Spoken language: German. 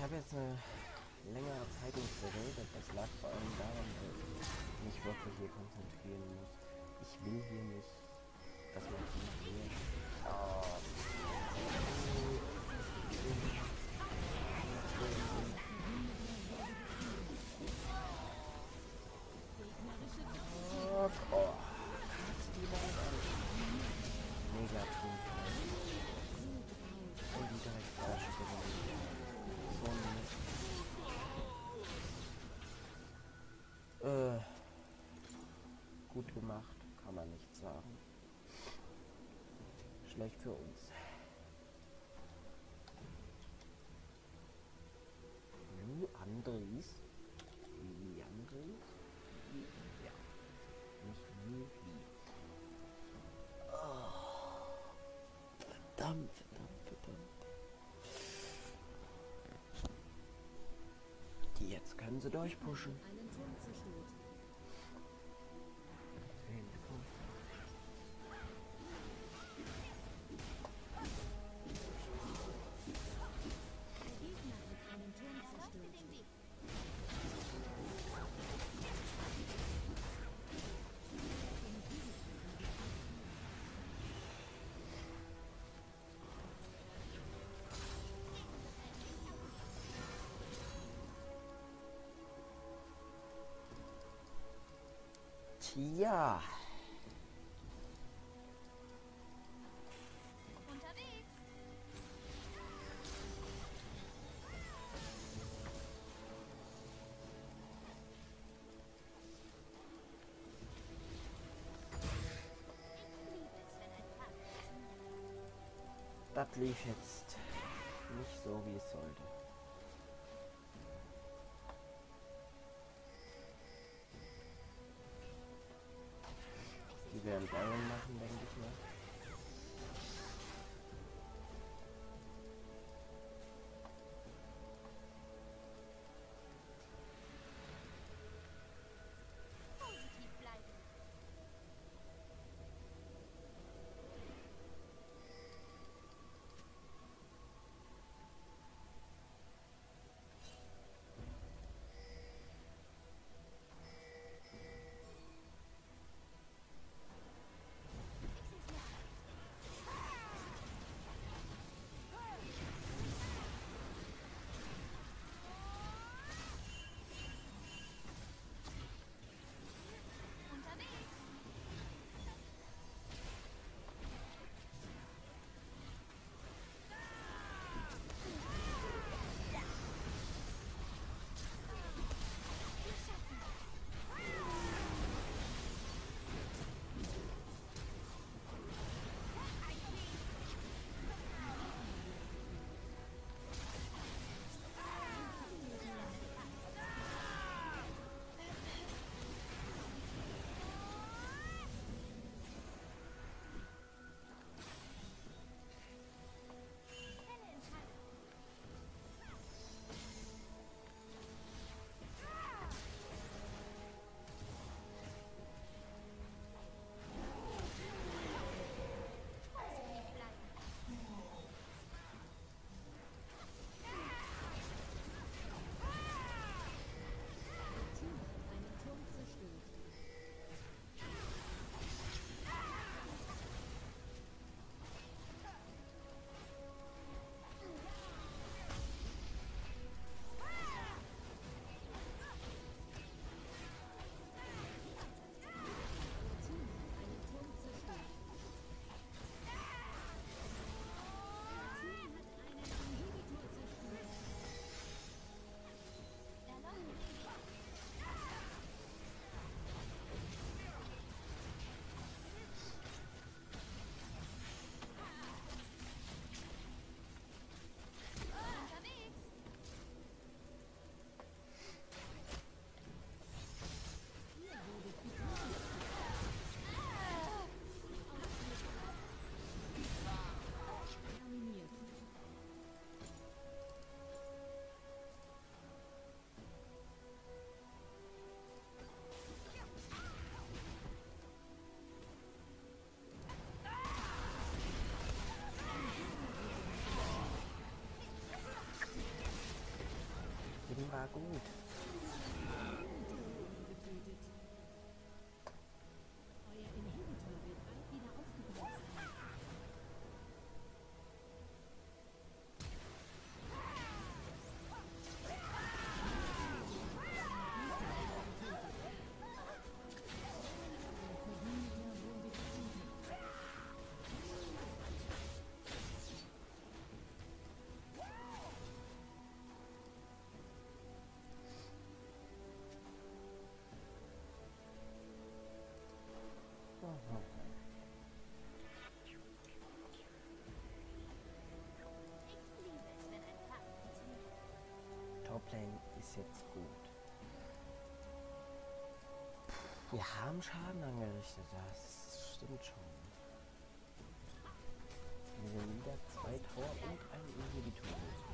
habe jetzt eine längere Zeit nicht geredet. Das lag vor allem daran, weil ich mich wirklich hier konzentrieren muss. Ich will hier nicht, sagen. Schlecht für uns. Lu Andres. Wie Andres? Ja. Nicht wie wie. Verdammt, verdammt, verdammt. Jetzt können sie durchpushen. Paar Das lief jetzt nicht so, wie es sollte. Werden Bayern machen, denke ich mal. và cũng Toplane ist jetzt gut. Wir haben Schaden angerichtet, das stimmt schon. Wir sind wieder zwei Tower und ein Inhibitor.